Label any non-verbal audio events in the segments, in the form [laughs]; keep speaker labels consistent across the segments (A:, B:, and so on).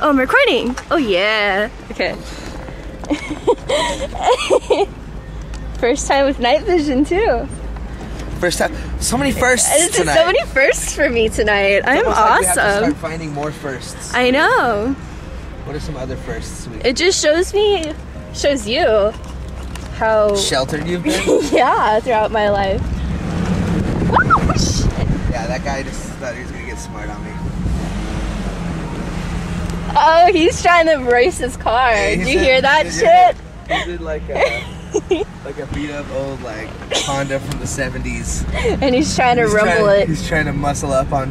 A: Oh, I'm recording. Oh yeah. Okay. [laughs] First time with night vision too.
B: First time. So many firsts
A: This is
B: tonight.
A: so many firsts for me tonight. I'm
B: Almost like we have to
A: awesome.
B: start finding more firsts.
A: I know.
B: What are some other firsts? We
A: It just shows me, shows you how
B: sheltered you've [laughs] been.
A: yeah throughout my life. Oh, shit.
B: yeah, that guy just thought he was gonna get smart on me.
A: Oh, he's trying to race his car.
B: Yeah,
A: Did you hear that shit?
B: He did like a [laughs] like a beat up old like Honda from the '70s.
A: And he's trying to
B: He's
A: rumble
B: trying,
A: it.
B: He's trying to muscle up on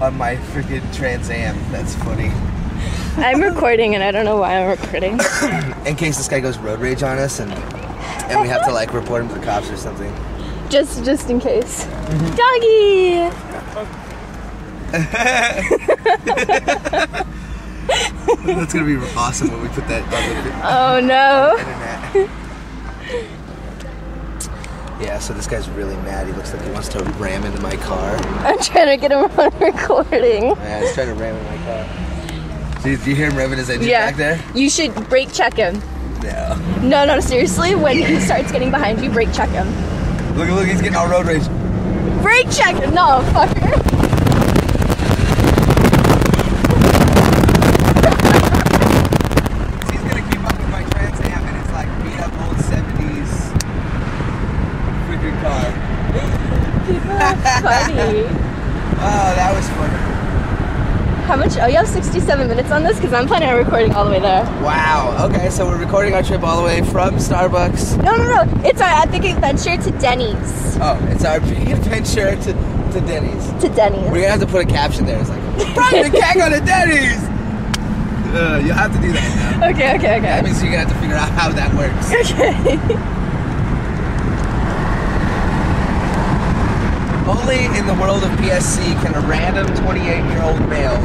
B: on my freaking Trans Am. That's funny.
A: I'm recording and I don't know why I'm recording. [coughs]
B: In case this guy goes road rage on us and and we have to like report him to the cops or something.
A: Just just in case.
B: Mm-hmm.
A: Doggy! [laughs] [laughs] [laughs]
B: That's gonna be awesome when we put that on the
A: Oh no.
B: internet. [laughs] Yeah, so this guy's really mad. He looks like he wants to ram into my car.
A: I'm trying to get him [laughs] on recording.
B: Yeah, he's trying to ram into my car. Do you, do you hear him revving his engine
A: Yeah.
B: back there?
A: You should brake check him.
B: No.
A: No, no, seriously, when he starts getting behind you, brake check him.
B: Look, look, he's getting all road rage.
A: Brake check him! No, fucker.
B: He's gonna keep up with my Trans Am and it's like beat up old 70s freaking car.
A: People are funny.
B: Oh, that was funny.
A: How much? Oh, you have 67 minutes on this? Because I'm planning on recording all the way there.
B: Wow. Okay, so we're recording our trip all the way from Starbucks.
A: No, no, no. It's our epic adventure to Denny's.
B: Oh, it's our big [laughs] adventure to, to Denny's.
A: To Denny's.
B: We're gonna have to put a caption there. It's like, Brian the Keg on a Denny's! Uh, you'll have to do that now.
A: Okay, okay,
B: That
A: okay.
B: means you're gonna have to figure out how that works. [laughs]
A: Okay.
B: Only in the world of PSC can a random 28 year old male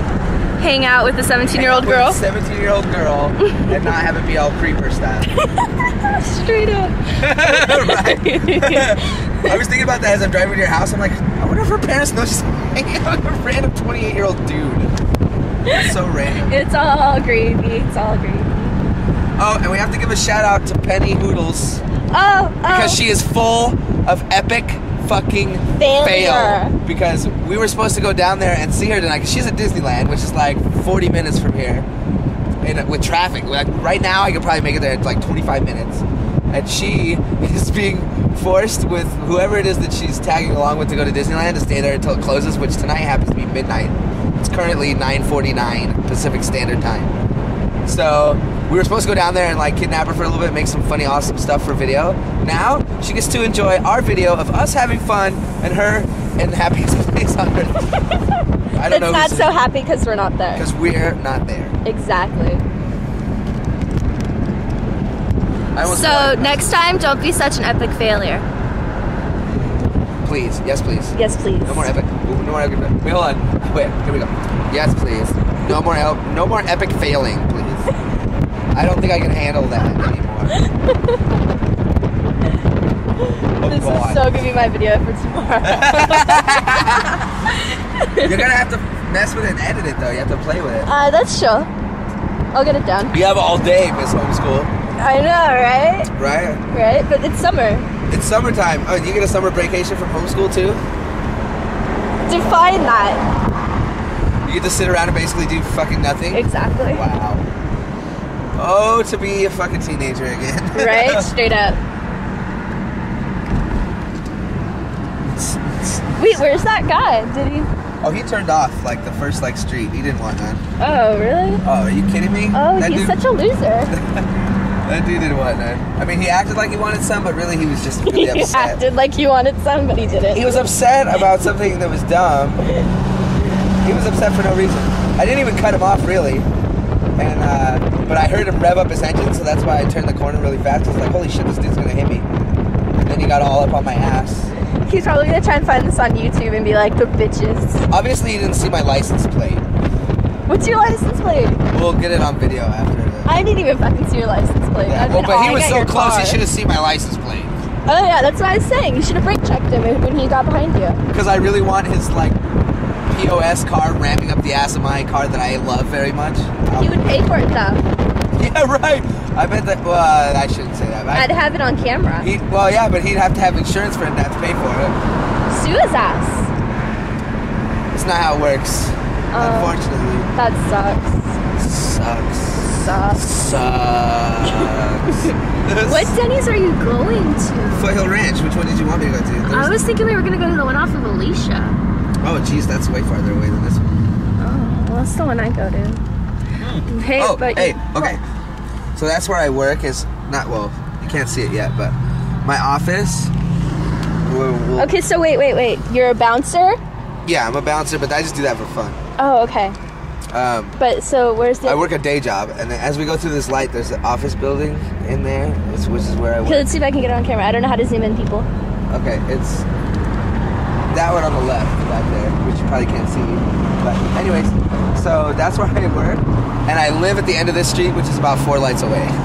A: Hang out with a 17 year old girl.
B: 17 year old girl [laughs] and not have it be all creeper style. [laughs]
A: Straight up.
B: right? [laughs] I was thinking about that as I'm driving to your house. I'm like, I wonder if her parents know she's hanging out with a random 28 year old dude. It's so random.
A: It's all gravy. It's all gravy.
B: Oh, and we have to give a shout out to Penny Hoodles
A: Oh, oh.
B: because she is full of epic fucking
A: Failure.
B: fail. Because we were supposed to go down there and see her tonight because she's at Disneyland, which is like 40 minutes from here. And with traffic, like right now, I could probably make it there in like 25 minutes. And she [laughs] is being forced with whoever it is that she's tagging along with to go to Disneyland to stay there until it closes, which tonight happens to be midnight. It's currently 9:49 Pacific Standard Time. So we were supposed to go down there and like kidnap her for a little bit, make some funny, awesome stuff for video. Now she gets to enjoy our video of us having fun and her in the happiest [laughs] place on earth. [laughs] I don't
A: it's
B: know
A: not so happy because we're not there.
B: because we're not there.
A: Exactly.
B: I
A: So next time, don't be such an epic failure.
B: please, yes, please.
A: Yes, please.
B: No more epic. Ooh, No more epic. Wait, hold on. Wait, here we go. Yes, please. No more. El- no more epic failing, please. [laughs] I don't think I can handle that anymore.
A: This
B: God.
A: is so gonna be my video for tomorrow. [laughs]
B: You're gonna have to mess with it and edit it though. You have to play with it.
A: uh, that's sure. I'll get it done.
B: You have all day, Miss Homeschool,
A: I know, right?
B: right?
A: Right? But it's summer.
B: It's summertime. Oh, you get a summer vacation from homeschool too?
A: Define that.
B: You get to sit around and basically do fucking nothing?
A: Exactly.
B: Wow. Oh, to be a fucking teenager again.
A: Right? [laughs] Straight up. Wait, where's that guy? Did he?
B: oh, he turned off like the first like street. He didn't want none.
A: Oh, really?
B: Oh, are you kidding me?
A: Oh,
B: that
A: he's
B: dude,
A: such a loser. [laughs]
B: that dude didn't want none. I mean, he acted like he wanted some, but really he was just [laughs] really
A: he
B: upset.
A: acted like he wanted some, but he didn't.
B: He was upset about something that was dumb. He was upset for no reason. I didn't even cut him off really. And uh, but I heard him rev up his engine, so that's why I turned the corner really fast. I was like, holy shit, this dude's gonna hit me. And then he got all up on my ass.
A: He's probably gonna try and find this on YouTube and be like, the bitches.
B: Obviously, he didn't see my license plate.
A: What's your license plate?
B: We'll get it on video after. The,
A: I didn't even fucking see your license plate.
B: yeah. Well, but he was so close, he should have seen my license plate.
A: Oh yeah, that's what I was saying. You should have brake checked him when he got behind you.
B: Because I really want his like POS car ramming up the ass of my car that I love very much.
A: He would pay for it though.
B: Yeah, [laughs] right. I bet that. Well, I shouldn't say that. I-
A: I'd have it on camera.
B: he, well, yeah, but he'd have to have insurance for him to have to pay for it.
A: Sue his ass.
B: It's not how it works.
A: Oh.
B: Unfortunately,
A: That sucks.
B: sucks.
A: Sucks.
B: Sucks. [laughs]
C: What Denny's are you going to?
B: Foothill Ranch. Which one did you want me to go to?
C: I was thinking we were gonna go to the one off of Alicia.
B: Oh, geez, that's way farther away than this one.
A: Oh, well, that's the one I go to. Hmm. Hey,
B: oh,
A: but
B: hey, okay. So that's where I work. Is not well. You can't see it yet, but my office. We'll, we'll-
A: Okay, so wait, wait, wait. You're a bouncer?
B: Yeah, I'm a bouncer, but I just do that for fun.
A: Oh, okay.
B: Um,
A: But so where's the?
B: I work a day job, and then as we go through this light, there's an office building in there, which, which is where I
A: Okay,
B: work.
A: let's see if I can get it on camera. I don't know how to zoom in, people.
B: Okay, it's that one on the left back there, which you probably can't see. But anyways, so that's where I work, and I live at the end of this street, which is about four lights away. [laughs]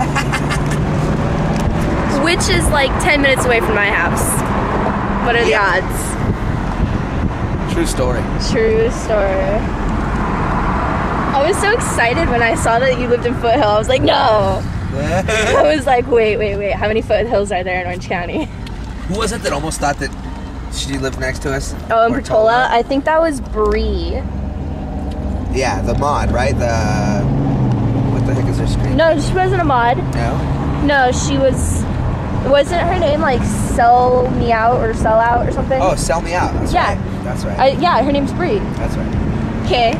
A: Which is like 10 minutes away from my house. What are
B: Yeah.
A: the odds?
B: True story.
A: True story. I was so excited when I saw that you lived in Foothill. I was like, no. [laughs] I was like, wait, wait, wait. How many foothills are there in Orange County?
B: Who was it that almost thought that she lived next to us?
A: Oh, in
B: Portola?
A: Portola? I think that was Bree.
B: Yeah, the mod, right? The what the heck is her screen?
A: No, she wasn't a mod.
B: No.
A: No, she was. Wasn't her name like Sell Me Out or Sell Out or something?
B: Oh, sell me out. That's
A: Yeah.
B: right. That's right.
A: I, yeah, her name's Bree.
B: That's right.
A: Okay.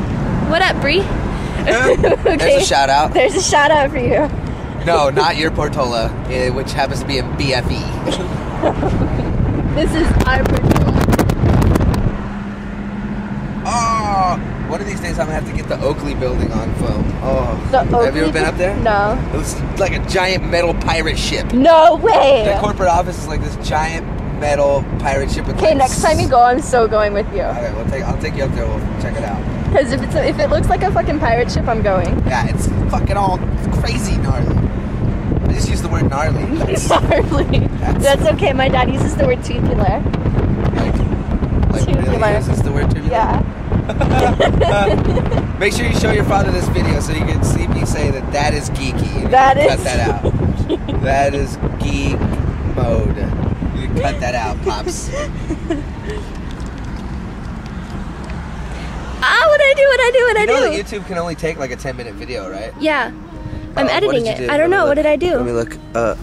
A: What up, Bree? okay. [laughs]
B: There's a shout out.
A: There's a shout out for you.
B: No, not your Portola, eh, which happens to be in. BFE. [laughs]
A: This is our Portola.
B: Oh, one of these days I'm gonna have to get the Oakley building on film. Oh,
A: The
B: have you ever been up there?
A: No.
B: It was like a giant metal pirate ship.
A: No way.
B: The corporate office is like this giant metal pirate ship.
A: Okay,
B: like,
A: next time you go, I'm so going with you.
B: Okay, we'll take. I'll take you up there. We'll check it out.
A: Because if it's a, if it looks like a fucking pirate ship, I'm going.
B: Yeah, it's fucking all crazy gnarly. I just used the word gnarly. [laughs] That's
A: Gnarly. That's okay. My dad uses the word tubular.
B: like, like
A: Tubular.
B: is this the word tubular?
A: Yeah. [laughs]
B: Make sure you show your father this video so you can see me say that that is geeky.
A: That
B: cut that out. [laughs] that is geek mode. You cut that out, pops. [laughs]
A: Ah, what I do, what I do, what
B: You
A: I
B: know
A: do.
B: that YouTube can only take like a 10 minute video, right?
A: yeah. I'm
B: Uh,
A: editing it.
B: do?
A: I don't know. What did I do?
B: Let me look. Uh,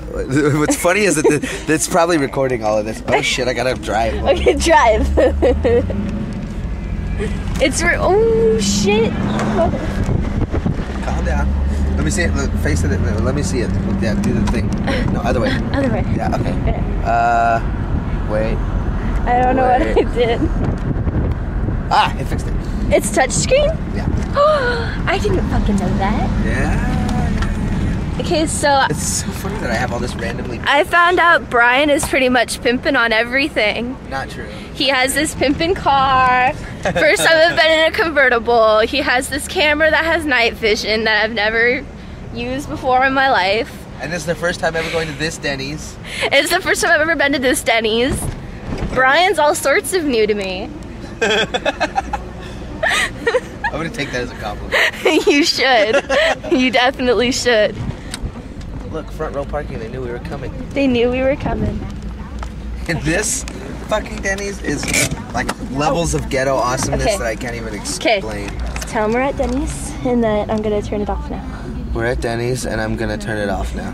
B: what's funny is that the, that's probably recording all of this. Oh shit! I gotta drive.
A: Okay, drive. It's for. Oh shit.
B: Calm down. Let me see it. Look, face it. Let me see it. Look, Yeah, do the thing. No, other way. [laughs]
A: Other way.
B: Yeah. Okay. Uh, wait.
A: I don't know what I did.
B: Ah, it fixed it.
A: It's touchscreen?
B: Yeah.
A: Oh, [gasps] I didn't fucking know that.
B: Yeah.
A: Okay, so
B: It's so funny that I have all this randomly.
A: I found out Brian is pretty much pimping on everything.
B: Not true.
A: He has this pimping car. First time I've been in a convertible. He has this camera that has night vision that I've never used before in my life.
B: And this is the first time ever going to this Denny's.
A: It's the first time I've ever been to this Denny's. Brian's all sorts of new to me. [laughs]
B: I'm gonna take that as a compliment. [laughs]
A: you should. you definitely should.
B: Look, front row parking. They knew we were coming.
A: They knew we were coming.
B: And [laughs] this fucking Denny's is like levels of ghetto awesomeness
A: Okay.
B: that I can't even explain. Okay.
A: Tell them we're at Denny's and that I'm gonna turn it off now.
B: We're at Denny's and I'm gonna turn it off now.